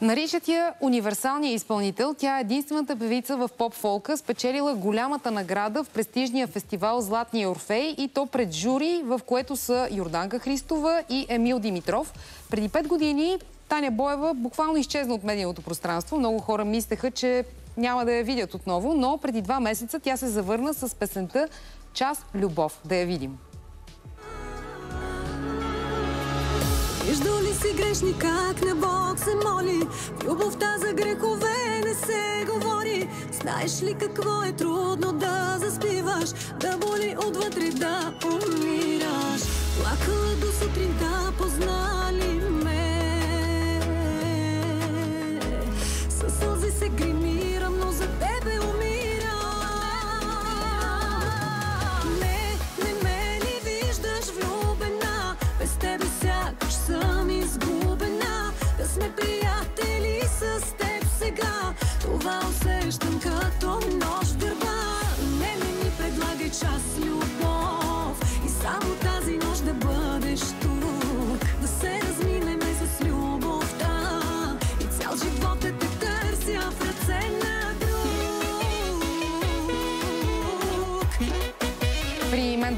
Наричат я универсалния изпълнител. Тя е единствената певица в поп-фолка, спечелила голямата награда в престижния фестивал Златния Орфей и то пред жури, в което са Йорданка Христова и Емил Димитров. Преди пет години Таня Боева буквално изчезна от медийното пространство. Много хора мислеха, че няма да я видят отново, но преди два месеца тя се завърна с песента Час любов. Да я видим. Виждал ли си грешни как на Бог се моли? В любовта за грехове не се говори. Знаеш ли какво е трудно да заспиваш? Да боли отвътре да умираш. Плакала до сутринта, познали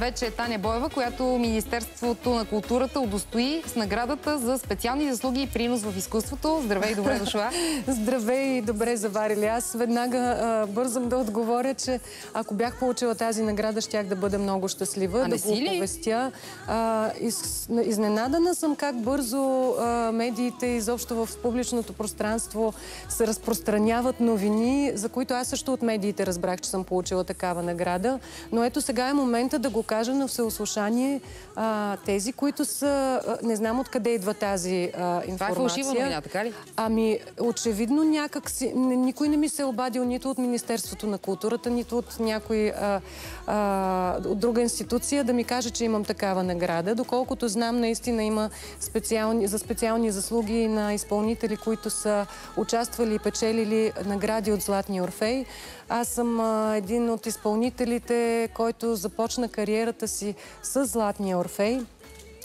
вече е Таня Боева, която Министерството на културата удостои с наградата за специални заслуги и принос в изкуството. Здравей, добре дошла. Здравей и добре заварили. Аз веднага а, бързам да отговоря, че ако бях получила тази награда, щях да бъда много щастлива. А да го оповестя. А, из, изненадана съм как бързо а, медиите изобщо в публичното пространство се разпространяват новини, за които аз също от медиите разбрах, че съм получила такава награда. Но ето сега е момента да го кажа на всеослушание. А, тези, които са... а, Не знам откъде идва тази а, информация. Това е фалшива новина, така ли? Ами, очевидно някак си... Никой не ми се е обадил нито от Министерството на културата, нито от някой... А, а, от друга институция да ми каже, че имам такава награда. Доколкото знам, наистина има специални, за специални заслуги на изпълнители, които са участвали и печелили награди от Златния Орфей. Аз съм а, един от изпълнителите, който започна кариерата си с Златния Орфей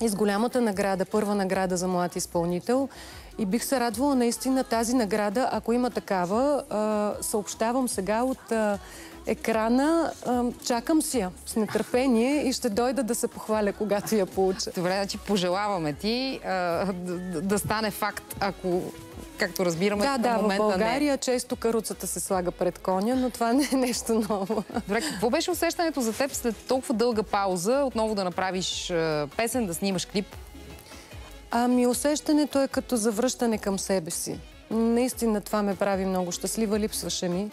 и с голямата награда, първа награда за млад изпълнител. И бих се радвала наистина тази награда, ако има такава, съобщавам сега от екрана. Чакам си я с нетърпение и ще дойда да се похваля, когато я получа. Добре, значи пожелаваме ти да стане факт, ако, както разбираме, Да, в да, в момента не е. България често каруцата се слага пред коня, но това не е нещо ново. Добре, какво беше усещането за теб след толкова дълга пауза, отново да направиш песен, да снимаш клип? Ами усещането е като завръщане към себе си. Наистина това ме прави много щастлива, липсваше ми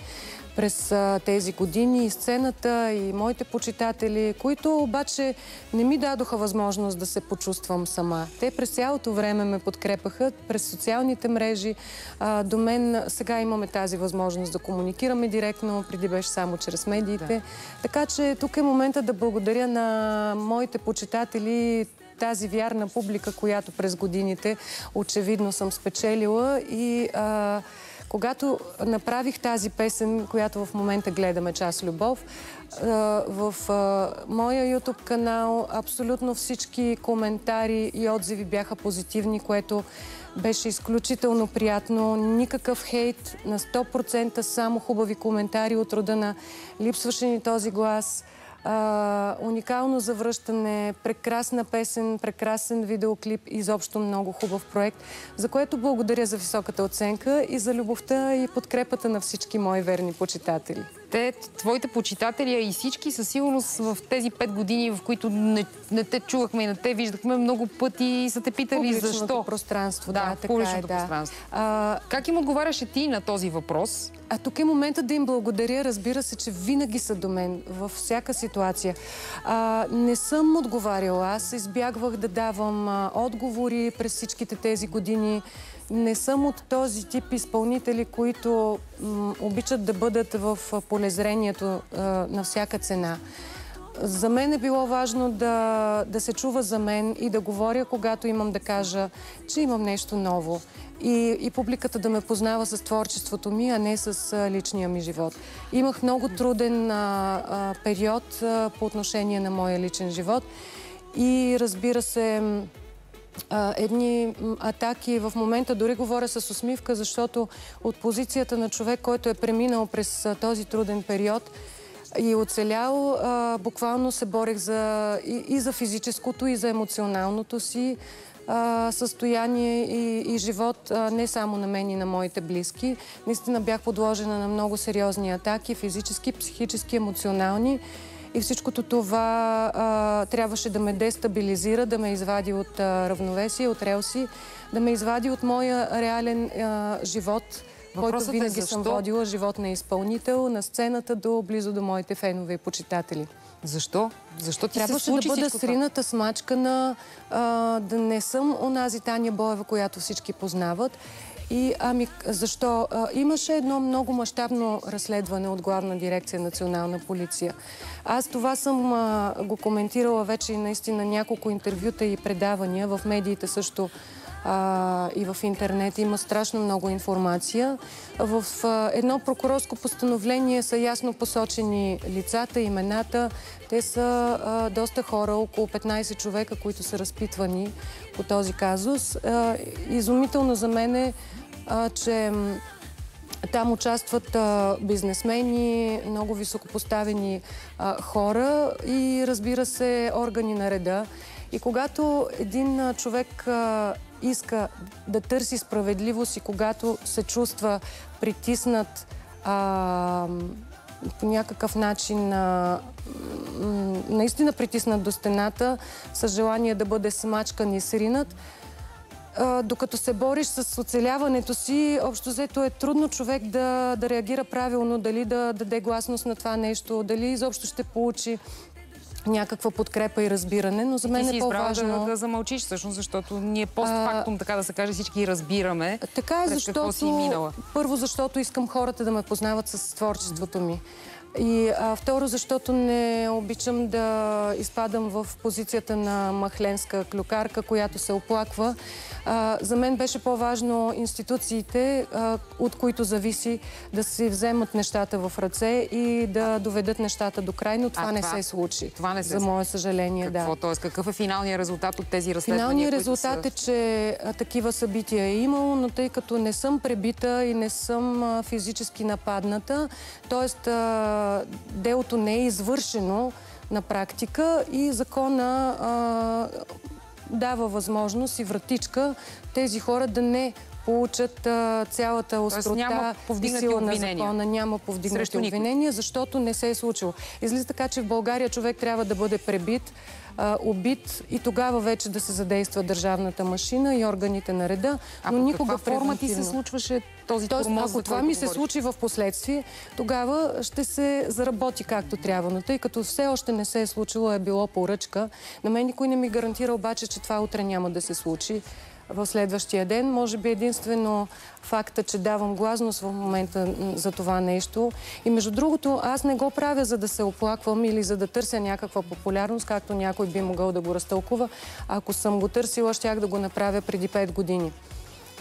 през а, тези години и сцената, и моите почитатели, които обаче не ми дадоха възможност да се почувствам сама. Те през цялото време ме подкрепаха през социалните мрежи. А, до мен сега имаме тази възможност да комуникираме директно, преди беше само чрез медиите. Така че тук е момента да благодаря на моите почитатели, тази вярна публика, която през годините очевидно съм спечелила и а, когато направих тази песен, която в момента гледаме Час любов, в моя YouTube канал абсолютно всички коментари и отзиви бяха позитивни, което беше изключително приятно. Никакъв хейт, на 100% само хубави коментари от рода на липсваше ни този глас. А, уникално завръщане, прекрасна песен, прекрасен видеоклип, изобщо много хубав проект, за което благодаря за високата оценка и за любовта и подкрепата на всички мои верни почитатели. Те, твоите почитатели, а и всички със сигурност в тези пет години, в които не, не те чувахме и не те виждахме много пъти са те питали Публичното защо. пространство, да, Да, така публичното е, да. пространство. А, Как им отговаряше ти на този въпрос? А тук е момента да им благодаря. Разбира се, че винаги са до мен във всяка ситуация. А, не съм отговаряла. Аз избягвах да давам а, отговори през всичките тези години. Не съм от този тип изпълнители, които обичат да бъдат в полезрението на всяка цена. За мен е било важно да, да се чува за мен и да говоря, когато имам да кажа, че имам нещо ново. И, и публиката да ме познава с творчеството ми, а не с а, личния ми живот. Имах много труден а, а, период а, по отношение на моя личен живот. И разбира се, а, едни атаки. В момента дори говоря с усмивка, защото от позицията на човек, който е преминал през а, този труден период и оцелял, а, буквално се борех за, и, и за физическото, и за емоционалното си а, състояние и, и живот, а, не само на мен и на моите близки. Наистина бях подложена на много сериозни атаки, физически, психически, емоционални. И всичкото това а, трябваше да ме дестабилизира, да ме извади от а, равновесие, от релси, да ме извади от моя реален а, живот, Въпросът който е винаги съм защо? водила, живот на изпълнител, на сцената до близо до моите фенове и почитатели. Защо? Защо ти се Трябваше да бъда срината смачкана, а, да не съм онази Таня Боева, която всички познават. И ами защо? А, имаше едно много мащабно разследване от главна дирекция Национална полиция. Аз това съм а, го коментирала вече и наистина няколко интервюта и предавания в медиите също а, и в интернет. Има страшно много информация. В а, едно прокурорско постановление са ясно посочени лицата, имената. Те са а, доста хора, около 15 човека, които са разпитвани по този казус. А, изумително за мен е, а, че там участват а, бизнесмени, много високопоставени а, хора и разбира се органи на реда. И когато един а, човек иска да търси справедливост и когато се чувства притиснат а, по някакъв начин а, наистина притиснат до стената с желание да бъде смачкан и сринат, докато се бориш с оцеляването си, общо взето е трудно човек да, да реагира правилно, дали да даде гласност на това нещо, дали изобщо ще получи някаква подкрепа и разбиране, но за мен е по-важно... да, да замълчиш, всъщност, защото ние постфактум, така да се каже, всички разбираме Така е, какво си минала. първо, защото искам хората да ме познават с творчеството ми. И а, второ, защото не обичам да изпадам в позицията на махленска клюкарка, която се оплаква. А, за мен беше по-важно институциите, а, от които зависи да си вземат нещата в ръце и да доведат нещата до край, но това, не това- се случи. това не се За мое съжаление, да. Какво, т.е. какъв е финалният резултат от тези разследвания? Финалният резултат е, че а, такива събития е имало, но тъй като не съм пребита и не съм а, физически нападната, т.е. делото не е извършено на практика и закона а, дава възможност и вратичка тези хора да не получат а, цялата острота и сила на закона. Няма повдигнати обвинения, защото не се е случило. Излиза така, че в България човек трябва да бъде пребит, а, убит и тогава вече да се задейства държавната машина и органите на реда, А но никога форма ти се случваше този Тоест, тормоз, ако това ми се говориш? случи в последствие, тогава ще се заработи както трябва. Но тъй като все още не се е случило, е било поръчка, на мен никой не ми гарантира обаче, че това утре няма да се случи в следващия ден. Може би единствено факта, че давам гласност в момента за това нещо. И между другото, аз не го правя за да се оплаквам или за да търся някаква популярност, както някой би могъл да го разтълкува. Ако съм го търсила, щях да го направя преди 5 години.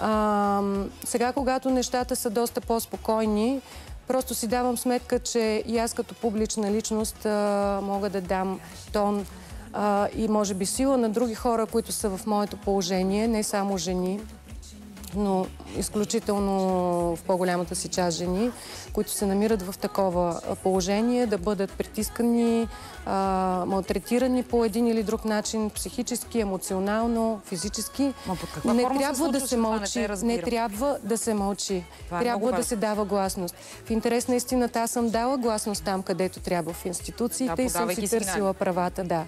А, сега, когато нещата са доста по-спокойни, просто си давам сметка, че и аз като публична личност а, мога да дам тон и може би сила на други хора, които са в моето положение, не само жени, но изключително в по-голямата си част жени, които се намират в такова положение, да бъдат притискани, а, малтретирани по един или друг начин, психически, емоционално, физически. Ма под каква не форма се трябва да се? Не мълчи. Не, трябва да се мълчи. Това е трябва да се дава гласност. В интерес на истината аз съм дала гласност там, където трябва в институциите Да, и съм си търсила правата, да.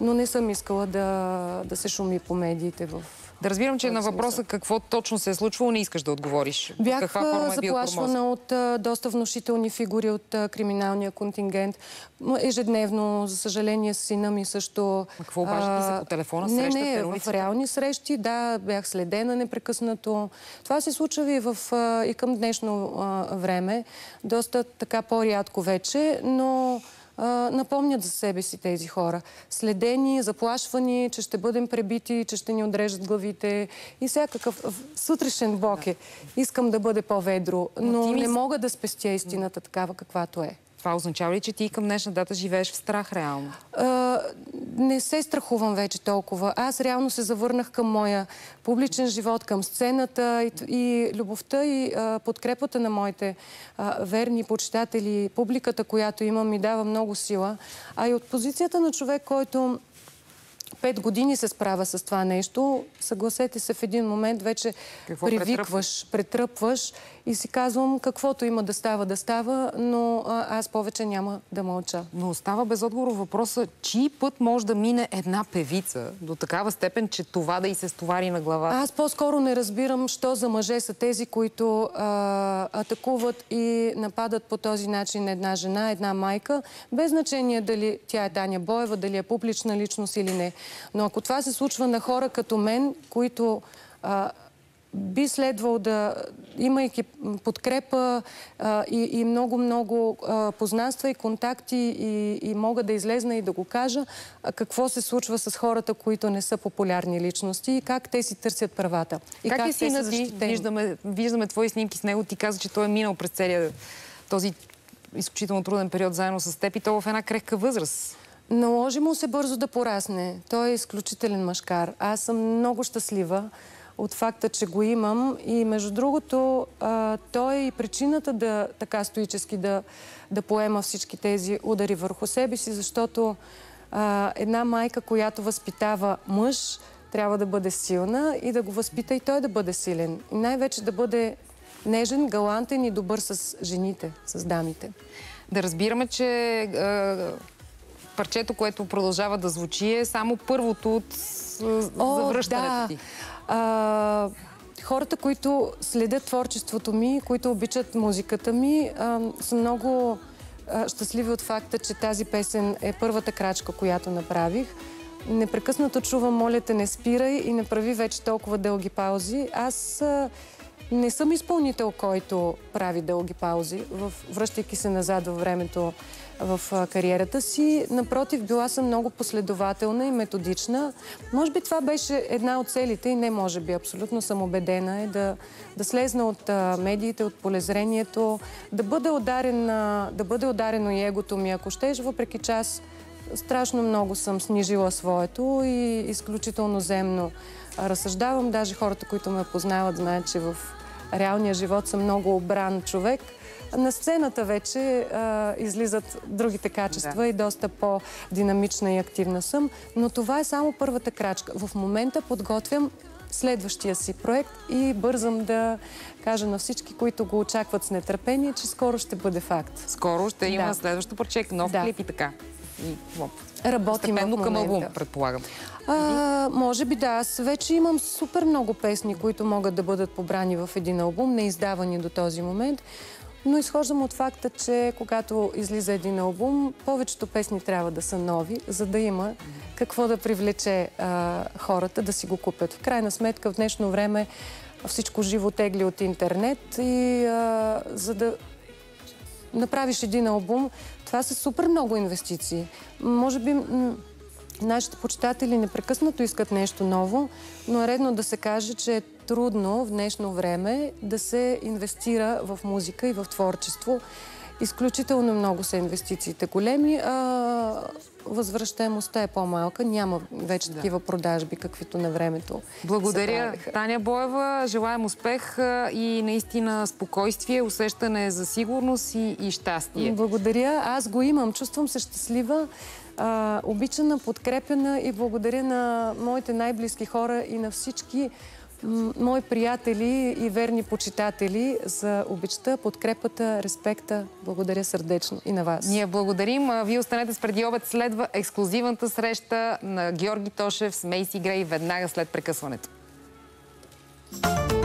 Но не съм искала да, да се шуми по медиите в Да разбирам, че на смисъл. въпроса какво точно се е случвало, не искаш да отговориш. Бях каква форма е заплашвана от а, доста внушителни фигури от а, криминалния контингент. Ежедневно, за съжаление, сина ми също... А какво обаждат ли се по телефона? Не, не, в реални срещи, да, бях следена непрекъснато. Това се случва и, в, а, и към днешно време. Доста така по-рядко вече, но а, напомнят за себе си тези хора. Следени, заплашвани, че ще бъдем пребити, че ще ни отрежат главите и всякакъв сутрешен бок е. Искам да бъде по-ведро, но, не мога да спестя истината такава каквато е. Това означава ли, че ти към днешна дата живееш в страх реално? А, не се страхувам вече толкова. Аз реално се завърнах към моя публичен живот, към сцената и, и любовта и а, подкрепата на моите а, верни почитатели, публиката, която имам, ми дава много сила. А и от позицията на човек, който пет години се справя с това нещо, съгласете се в един момент вече Какво привикваш, претръпваш и си казвам каквото има да става, да става, но аз повече няма да мълча. Но остава без отговор въпроса, чий път може да мине една певица до такава степен, че това да й се стовари на глава? Аз по-скоро не разбирам, що за мъже са тези, които а, атакуват и нападат по този начин една жена, една майка, без значение дали тя е Таня Боева, дали е публична личност или не. Но ако това се случва на хора като мен, които а, би следвало да, имайки подкрепа а, и много-много познанства и контакти и, и мога да излезна и да го кажа, а, какво се случва с хората, които не са популярни личности и как те си търсят правата. И как, как е сина ти? Виждаме, виждаме твои снимки с него. Ти каза, че той е минал през целия този изключително труден период заедно с теб и то в една крехка възраст. Наложи му се бързо да порасне. Той е изключителен мъжкар. Аз съм много щастлива от факта, че го имам. И между другото, а, той е и причината да така стоически да, да поема всички тези удари върху себе си, защото а, една майка, която възпитава мъж, трябва да бъде силна и да го възпита и той да бъде силен. И най-вече да бъде нежен, галантен и добър с жените, с дамите. Да разбираме, че а, парчето, което продължава да звучи е само първото от О, завръщането да. ти. А, хората, които следят творчеството ми, които обичат музиката ми, а, са много а, щастливи от факта, че тази песен е първата крачка, която направих. Непрекъснато чувам, моля те, не спирай и не прави вече толкова дълги паузи. Аз а, не съм изпълнител, който прави дълги паузи, връщайки се назад във времето в кариерата си. Напротив, била съм много последователна и методична. Може би това беше една от целите и не може би, абсолютно съм убедена е да, да слезна от медиите, от полезрението, да бъде, ударен, да бъде ударено и егото ми, ако щеш, въпреки че аз страшно много съм снижила своето и изключително земно разсъждавам. Даже хората, които ме познават, знаят, че в реалния живот съм много обран човек – на сцената вече а, излизат другите качества да. и доста по-динамична и активна съм, но това е само първата крачка. В момента подготвям следващия си проект и бързам да кажа на всички, които го очакват с нетърпение, че скоро ще бъде факт. Скоро ще има да. следващо парче, нов да. клип и така. И, Работим момента. към албум, предполагам. А, може би да. Аз вече имам супер много песни, които могат да бъдат побрани в един албум, неиздавани до този момент. Но изхождам от факта, че когато излиза един албум, повечето песни трябва да са нови, за да има какво да привлече а, хората да си го купят. В крайна сметка в днешно време всичко живо тегли от интернет и а, за да направиш един албум, това са супер много инвестиции. Може би нашите почитатели непрекъснато искат нещо ново, но е редно да се каже, че е трудно в днешно време да се инвестира в музика и в творчество. Изключително много са инвестициите големи, а възвръщаемостта е по-малка. Няма вече да. такива продажби, каквито на времето Благодаря, Таня Боева. Желаем успех и наистина спокойствие, усещане за сигурност и, и щастие. Благодаря. Аз го имам. Чувствам се щастлива, а, обичана, подкрепена и благодаря на моите най-близки хора и на всички мои приятели и верни почитатели за обичта, подкрепата, респекта. Благодаря сърдечно и на вас. Ние благодарим. Вие останете с преди обед. Следва ексклюзивната среща на Георги Тошев с Мейси Грей веднага след прекъсването. Thank.